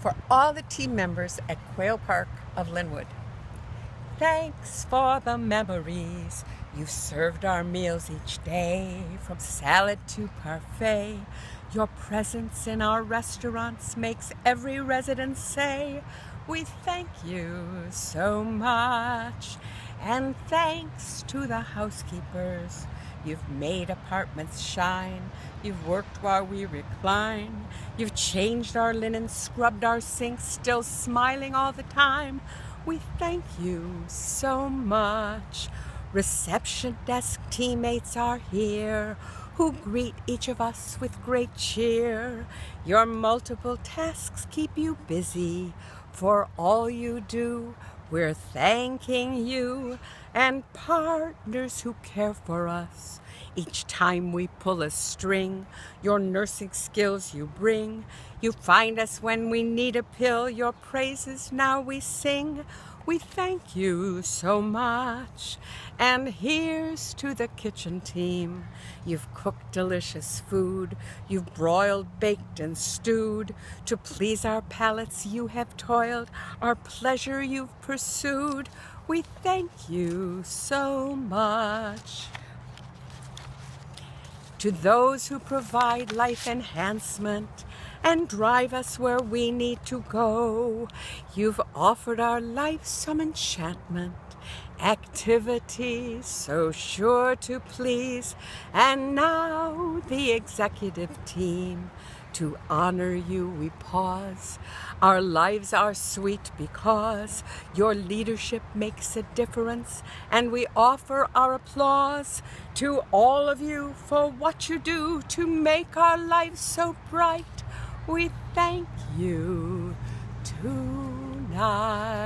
for all the team members at Quail Park of Lynnwood. Thanks for the memories. You've served our meals each day, from salad to parfait. Your presence in our restaurants makes every resident say, We thank you so much. And thanks to the housekeepers, you've made apartments shine. You've worked while we recline. You've changed our linen, scrubbed our sinks, still smiling all the time. We thank you so much. Reception desk teammates are here who greet each of us with great cheer. Your multiple tasks keep you busy. For all you do, we're thanking you and partners who care for us. Each time we pull a string, your nursing skills you bring. You find us when we need a pill, your praises now we sing. We thank you so much. And here's to the kitchen team. You've cooked delicious food. You've broiled, baked, and stewed. To please our palates, you have toiled. Our pleasure you've pursued. We thank you so much. To those who provide life enhancement and drive us where we need to go, you've offered our life some enchantment, activity so sure to please. And now the executive team to honor you, we pause. Our lives are sweet because your leadership makes a difference, and we offer our applause to all of you for what you do to make our lives so bright. We thank you tonight.